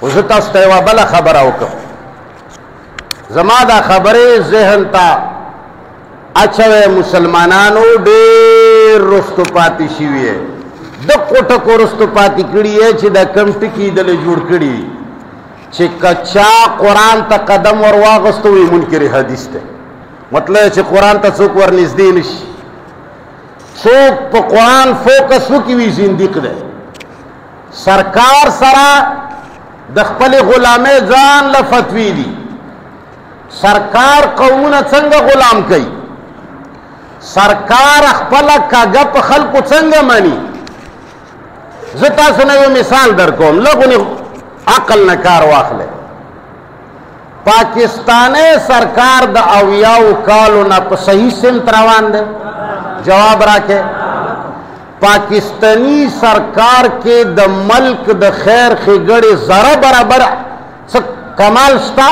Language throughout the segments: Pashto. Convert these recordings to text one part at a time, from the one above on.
خو زه تاسو ته یوه بله خبره وکړم زما دا خبرې ذهن ته اچوی مسلمانانو ډېر رستو پاتې شوي یې د کوټکو رستو پاتې کړي یې چې د کم ټکي دله جوړ کړي چې کچا قرآن ته قدم ور واغستو وي منکر حدیث دی مطلب چې قرآن ته څوک ور نږدې نه شي څوک په قرآن فوکس وکړي وي زندیق دی سرکار سره د خپل غلامې ځان له فتوی دي سرکار قومونه څنګه غلام کوي سرکار خپل کاګه په خلکو څنګه مانی زه تاسو نه یو مثال درکوم لغونه عقل نه کار واخلئ پاکستانې سرکار د اویاو کالو نه په صحیح سمت روان دی جواب راکې پاکستانی سرکار کې د ملک د خیر خګړې زره برابر څه کمال شته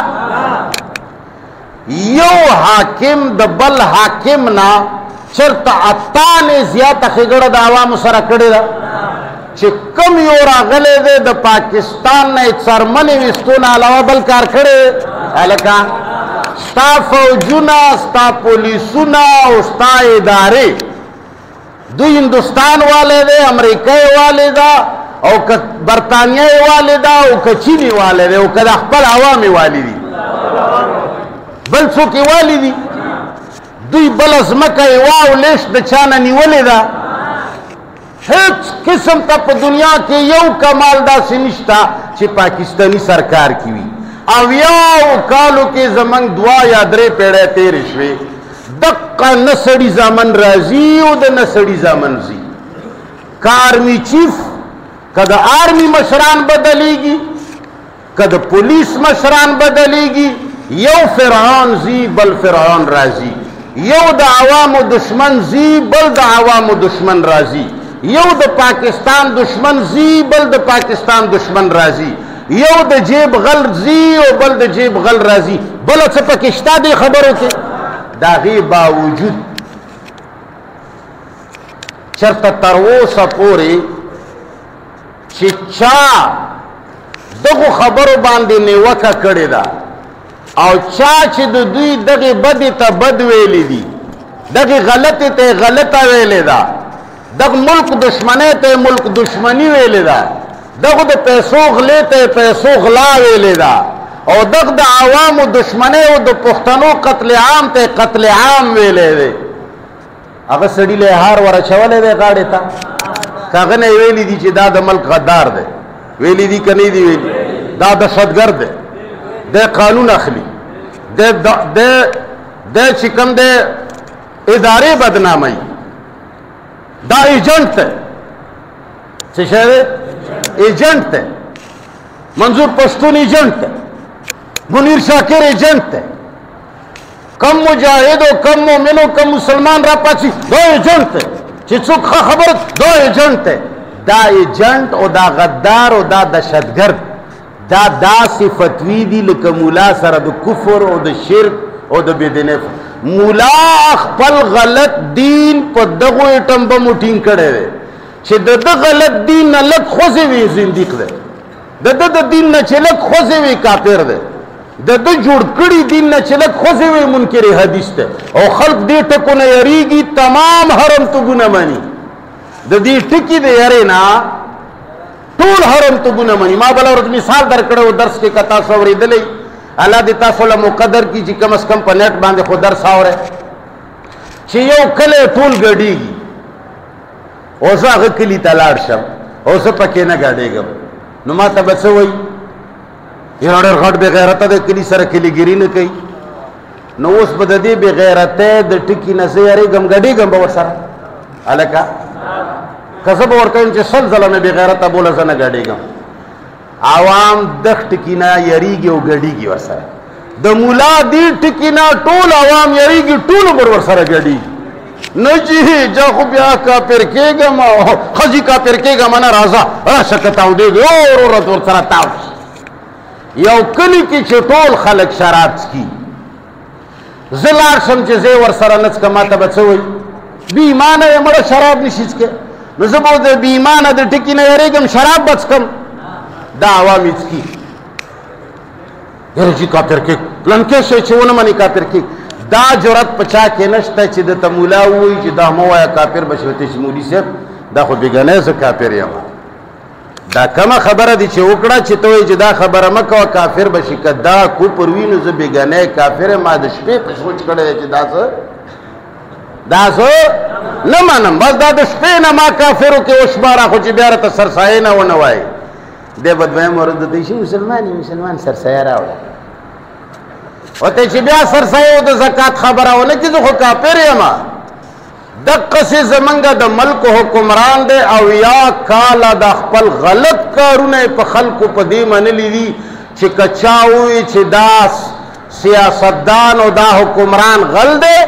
یو حاکم د بل حاکم نه چرته اتانې زیاته خګړه د عوامو سره کړې ده چې کم یو راغلی دی د پاکستان نه یې څرمنې ویستو نه علاوه بل کار کړی هلکه ستا فوجونه ستا پولیسونه او ستا ادارې دوی هندوستان والے دی امریکا والے دا او که برتانیا والے دا او که چین والے دی او که خپل عوام والے دي بل څوک والي دي دوی بل ځمکه یوا او لیش د چانه نیولې ده هیڅ قسم ته په دنیا کې یو کمال داسې نشته چې پاکستانی سرکار کې وي او یو کالو کې زمنګ دوا یا درې پیړې تیرې شوې دقه نه سړي زامن راځي او د نه سړي زامن ځي کارمي چیف که د آرمي مشران بدلیږي که د پولیس مشران بدلیږي یو فرعون ځي بل فرعون راځي یو د عوامو دشمن ځي بل د عوامو دشمن راځي یو د پاکستان دشمن ځي بل د پاکستان دشمن راځي یو د جیب غل زی او بل د جیب غل راځي بل څه پکې شته د خبرو کې دا غي باوجود چرته تر اوسه پورې چې چا دغه خبرو باندې نیوکه کړې ده او چا چې د دوی دغه بد ته بد ویلې دي دغه غلط ته غلط ویلې ده دغه ملک دشمنه ته ملک دشمنی ویلې ده دغه د پیسو غلې ته پیسو غلا ویلې ده او دغه د عوامو دشمنه او د پښتنو قتل عام ته قتل عام ویلې ده هغه سړی له هار ور چولې دی غاړې ته هغه نه ویلي دي چې دا د ملک غدار دی ویلي دي کني دي ویلي دا د صدګر دی د قانون اخلي د د د چې کوم دی ادارې بدنامي دا ایجنټ دی څه شی دی ایجنټ دی منظور پښتون ایجنټ دی منیر شاکر ایجنټ دی کم مجاهد او کم مؤمن او کم مسلمان را پاتې دا ایجنټ دی چې څوک ښه خبر دا ایجنټ دی دا ایجنټ او دا غدار او دا دهشتګرد دا داسې فتوی دي لکه مولا سره د کفر او د شرک او د بيدینه مولا خپل غلط دین په دغه ټمبه موټین کړي چې د غلط دین نه لک خوځي وي زنديق دی د د د دین نه چې لږ خوځې وي کافر دی د د جوړ کړي دین نه چې لږ خوځې وي منکر حدیث دی او خلق دې ټکو نه یریږي تمام حرم ته ګونه مني د دې ټکی د یارې نه ټول حرم ته ګونه مني ما بل ورځ مثال درکړو درس کې کتا سورې دلې الله دې تاسو له مقدر کی چې کم اس کم په نت باندې خو درس اوره چې یو کله ټول ګډیږي او زه هغه کلي ته لاړ شم او زه پکې نه ګډېږم نو ما ته به څه وایي یو ډېر غټ بې غیرته دی کلي سره کلیګیري نه کوي نو اوس به د دې بې غیرته د ټکي نه زه یارېږم ګډېږم به ورسره هلکه که زه به ورته وایم چې سل ځله مې بې غیرته بوله زه نه ګډېږم عوام دښت کې نه یریږي او ګډیږي ورسره د مولا دی ټکی نه ټول عوام یریږي ټول بر ورسره ګډیږي نه جی جا خو بیا کا پر کېګه ما خزي کا پر کېګه ما ناراضه راشه کتاو دی اور اور تر سره تاو یو کلی کې چې ټول خلک شراب څکي زه لاړ شم چې زه ورسره نه څکم ما ته به څه وایي بې ایمانه یې مړه شراب نشي څکه نو زه به د بې ایمانه د ټکي نه یارېږم شراب به څکم دا عوام یې څکي یاره جي کافر کې پلنکې شی چې ونه منې کافر کې دا جرأت په چا کې نشته چې د ته مولا ووایي چې دا مه وایه کافر به شي ورته چې مولي صاحب دا خو بېګنی زه کافر یم دا کوم خبره دي چې وکړه چې ته چې دا خبره مکو کافر بشي کدا کو پر وینو ز بیګنه کافر ما د شپې په سوچ کړی چې دا څه دا څه نه منم بس دا د شپې نه ما کافرو کې وشماره خو چې بیا ته سرسایه نه ونه وای د بدویم ورته دی چې مسلمانې مسلمان سرسایه راوړ وته چې بیا سرسایه د زکات خبره ونه چې زه خو کافر یم دقسی زمونږ د ملک حکمران دی اویا کاله دا خپل غلط کارونه یې په خلکو په دې منلي دي چې که چا ووي چې دا سیاستدان او دا حکمران غل دی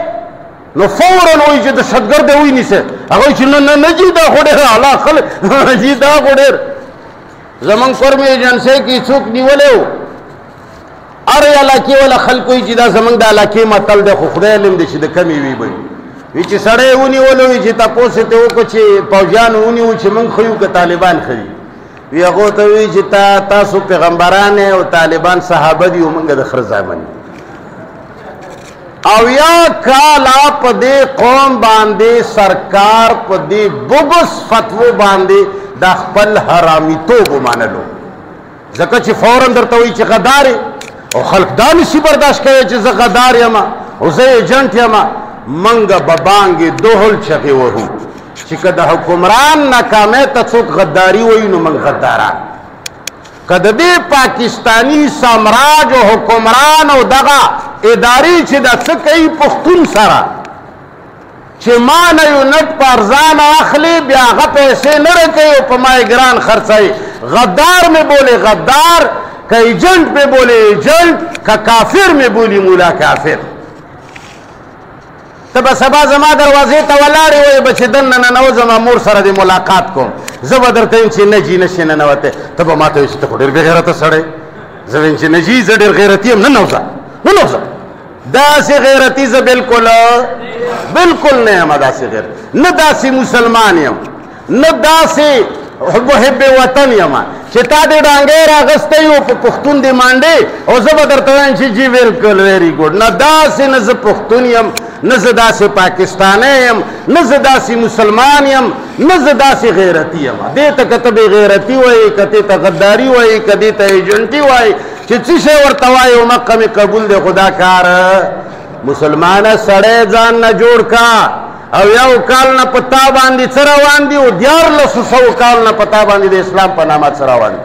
نو فورا وایي چې دهشتګرد دی ونیسئ هغه وایي چې نه نه نه جي دا خو ډېر اعلی خلک جي دا خو ډېر زمونږ فرمي ایجنسۍ کې څوک نیولی و هر علاقې ولا خلکو یې چې دا زمونږ د علاقې متل دی خو خدای علم دی چې د کمې وی به وی چې سړی ونیولو وی چې تاسو ته وکړو چې پوجان ونیو چې مونږ خو یو که طالبان خو وی هغه ته وی چې تا تاسو پیغمبران او طالبان صحابه دي مونږ د خر ځامن او یا کالا په دې قوم باندې سرکار په دې بغس فتوو باندې د خپل حرامي توب منلو ځکه چې فورا درته وایي چې غدار او خلک دا نشي برداشت کوي چې زه غدار یم او زه ایجنټ یم منګه ببانګې دوهل چغې وهو چې که د حکمران ناکامۍ ته څوک غداري وایي نو موږ غداران که د دې پاکستاني سامراج او حکمران او دغه ادارې چې دا څه کوي پښتون سره چې ما نه یونټ په ارزانه اخلي بیا هغه پیسې نه رکوي او په ما یې ګران خرڅوي غدار مې بولې غدار که ایجنټ مې بولې ایجنټ که کافر مې بولي مولا کافر ته به سبا زما دروازې ته ولاړې وې به چې دننه ننوځم مور سره دې ملاقات کوم زه به درته یم چې نه جي نه شي ننوتی ته به ما ته وایي چې ته خو ډېر بېغیرته سړی زه وایم چې نه جي زه ډېر غیرتي یم ننوځه ننوځه داسې غیرتی زه بالکل بالکل نه یم داسې غیر نه داسې مسلمان یم نه داسې حب حب وطن یم چې تا دې ډانګې راغستې او په پښتون دې مانډې او زه به درته وایم چې جی بالکل ویری ګډ نه داسې نه زه پښتون یم نه زه داسې پاکستانی یم نه زه داسې مسلمان یم نه زه داسې غیرتی یم دې ته که ته بې غیرتی وایې که ته غداري وایې که دې ته ایجنټي وایې چې څه شی ورته وایي او مکه مې قبول دی خو دا کار مسلمانه سړی ځان نه جوړ کا او یو کال نه په تا باندې څه روان دي او دیارلسو سوو کال نه په تا باندې د اسلام په نامه څه روان دي